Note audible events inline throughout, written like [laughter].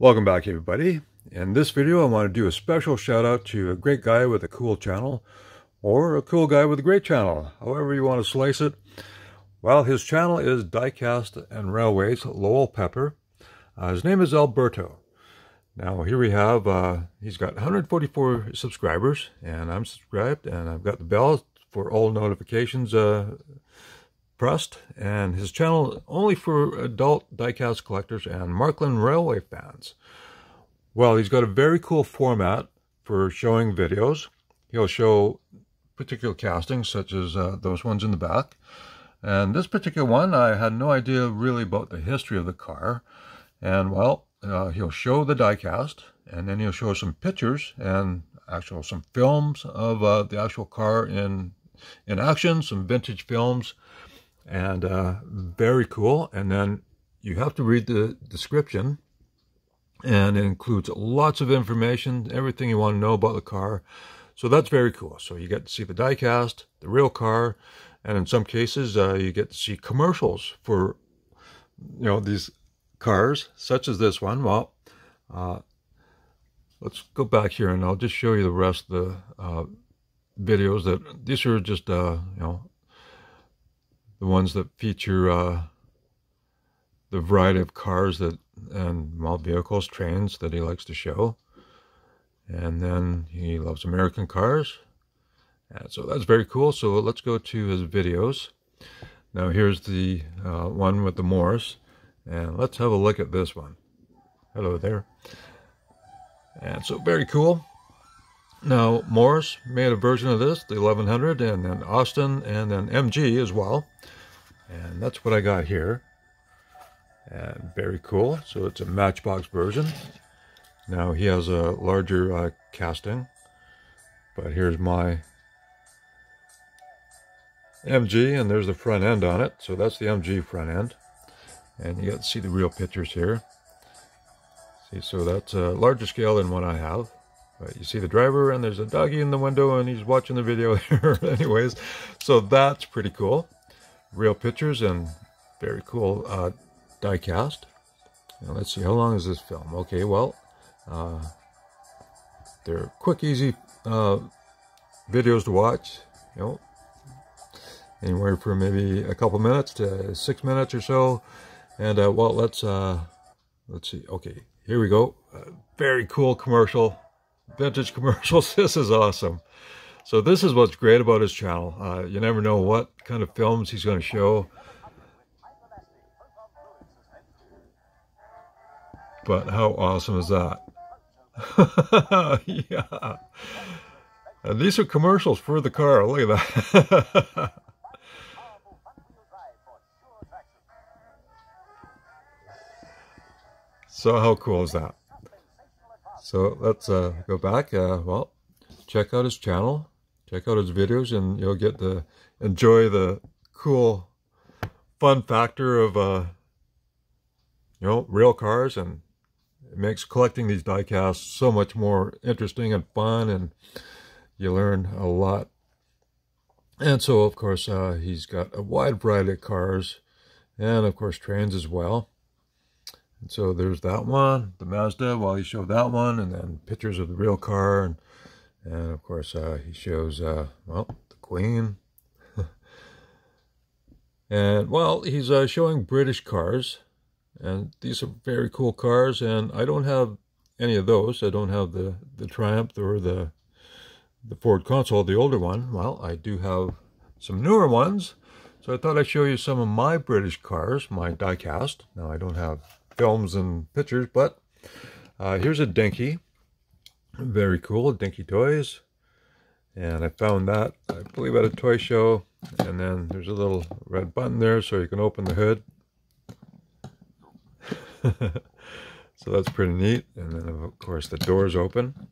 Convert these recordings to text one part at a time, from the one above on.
Welcome back everybody. In this video I want to do a special shout out to a great guy with a cool channel or a cool guy with a great channel, however you want to slice it. Well, his channel is Diecast and Railways Lowell Pepper. Uh, his name is Alberto. Now here we have, uh, he's got 144 subscribers and I'm subscribed and I've got the bell for all notifications uh, pressed, and his channel only for adult diecast collectors and Marklin Railway fans. Well, he's got a very cool format for showing videos. He'll show particular castings, such as uh, those ones in the back. And this particular one, I had no idea really about the history of the car. And, well, uh, he'll show the diecast, and then he'll show some pictures and actual some films of uh, the actual car in in action, some vintage films, and uh, very cool. And then you have to read the description, and it includes lots of information, everything you want to know about the car. So that's very cool. So you get to see the diecast, the real car, and in some cases uh, you get to see commercials for you know these cars, such as this one. Well, uh, let's go back here and I'll just show you the rest of the uh, videos that these are just uh, you know the ones that feature uh, the variety of cars that and well vehicles, trains that he likes to show. And then he loves American cars. And so that's very cool. So let's go to his videos. Now here's the uh, one with the Morris. And let's have a look at this one. Hello there. And so very cool. Now, Morris made a version of this, the 1100, and then Austin, and then MG as well. And that's what I got here. And very cool. So it's a Matchbox version. Now he has a larger uh, casting. But here's my MG, and there's the front end on it. So that's the MG front end. And you got to see the real pictures here. See, so that's a larger scale than what I have. But you see the driver and there's a doggy in the window and he's watching the video [laughs] here anyways. So that's pretty cool. Real pictures and very cool uh, die cast. Now let's see, how long is this film? Okay, well, uh, they're quick, easy uh, videos to watch. You know, anywhere from maybe a couple minutes to six minutes or so. And uh, well, let's uh, let's see. Okay, here we go. Uh, very cool commercial vintage [laughs] commercials. This is awesome. So this is what's great about his channel. Uh, you never know what kind of films he's going to show. But how awesome is that? [laughs] yeah. And these are commercials for the car. Look at that. [laughs] so how cool is that? So let's uh, go back. Uh, well, check out his channel, check out his videos, and you'll get to enjoy the cool, fun factor of, uh, you know, real cars. And it makes collecting these diecasts so much more interesting and fun, and you learn a lot. And so, of course, uh, he's got a wide variety of cars, and of course, trains as well. And so there's that one, the Mazda, while he showed that one, and then pictures of the real car. And, and of course, uh, he shows, uh, well, the Queen. [laughs] and, well, he's uh, showing British cars. And these are very cool cars. And I don't have any of those. I don't have the, the Triumph or the, the Ford Consul, the older one. Well, I do have some newer ones. So I thought I'd show you some of my British cars, my diecast. Now, I don't have films and pictures, but uh, here's a Dinky. Very cool, Dinky Toys. And I found that, I believe, at a toy show. And then there's a little red button there so you can open the hood. [laughs] so that's pretty neat. And then, of course, the doors open.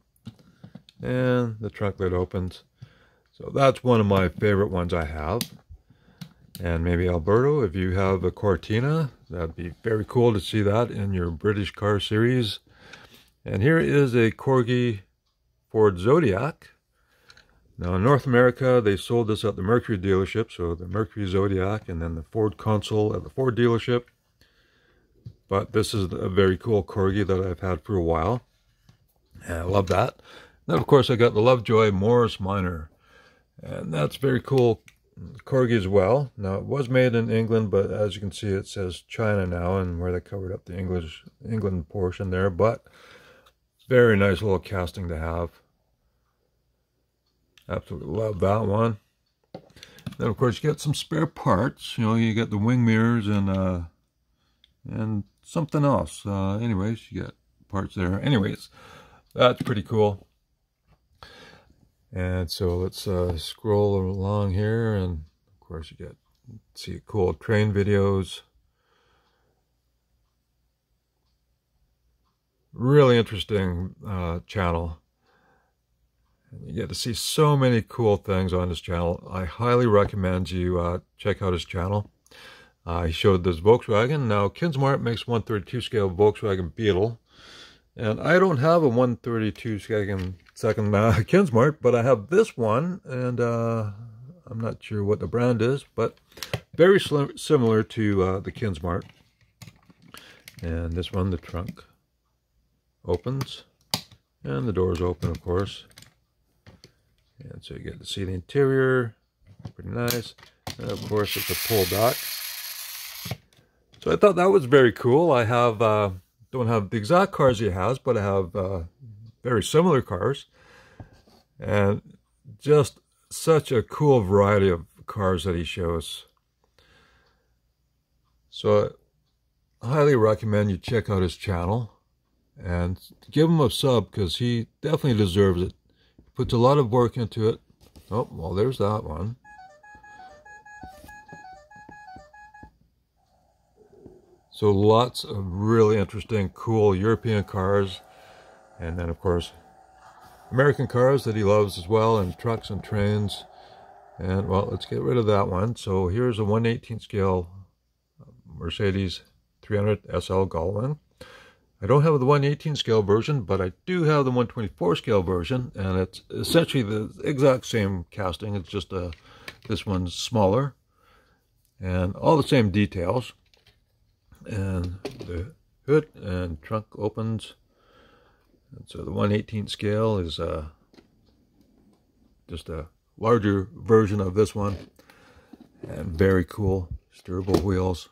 And the trunk lid opens. So that's one of my favorite ones I have. And maybe Alberto, if you have a Cortina, that'd be very cool to see that in your British car series. And here is a Corgi Ford Zodiac. Now in North America, they sold this at the Mercury dealership. So the Mercury Zodiac and then the Ford Consul at the Ford dealership. But this is a very cool Corgi that I've had for a while. And I love that. Then, of course, I got the Lovejoy Morris Minor. And that's very cool Corgi as well. Now, it was made in England, but as you can see, it says China now, and where they covered up the English England portion there. But very nice little casting to have. Absolutely love that one. Then, of course, you get some spare parts. You know, you get the wing mirrors and uh, and something else. Uh, anyways, you get parts there. Anyways, that's pretty cool. And so let's uh, scroll along here, and of course you get see cool train videos. Really interesting uh, channel. And you get to see so many cool things on this channel. I highly recommend you uh, check out his channel. He showed this Volkswagen. Now, Kinsmart makes 132 scale Volkswagen Beetle. And I don't have a 132 second, second uh, [laughs] Kinsmart, but I have this one. And uh, I'm not sure what the brand is, but very similar to uh, the Kinsmart. And this one, the trunk opens. And the doors open, of course. And so you get to see the interior, pretty nice. And of course, it's a pull dock. So I thought that was very cool. I have uh, don't have the exact cars he has, but I have uh, very similar cars. And just such a cool variety of cars that he shows. So I highly recommend you check out his channel and give him a sub because he definitely deserves it He puts a lot of work into it. Oh, well, there's that one. So lots of really interesting, cool European cars. And then, of course, American cars that he loves as well, and trucks and trains. And, well, let's get rid of that one. So here's a 118 scale Mercedes 300 SL Gullwing. I don't have the 118 scale version, but I do have the 124 scale version, and it's essentially the exact same casting. It's just a, uh, this one's smaller, and all the same details. And the hood and trunk opens. And so the 118 scale is uh, just a larger version of this one, and very cool steerable wheels.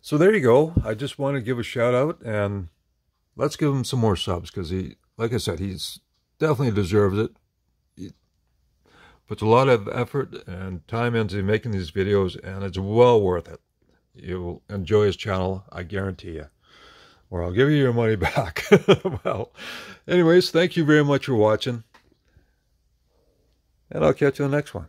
So there you go. I just want to give a shout out and let's give him some more subs because he, like I said, he's definitely deserves it. He puts a lot of effort and time into making these videos and it's well worth it. You'll enjoy his channel, I guarantee you. Or I'll give you your money [laughs] back. well, anyways, thank you very much for watching. And I'll catch you on the next one.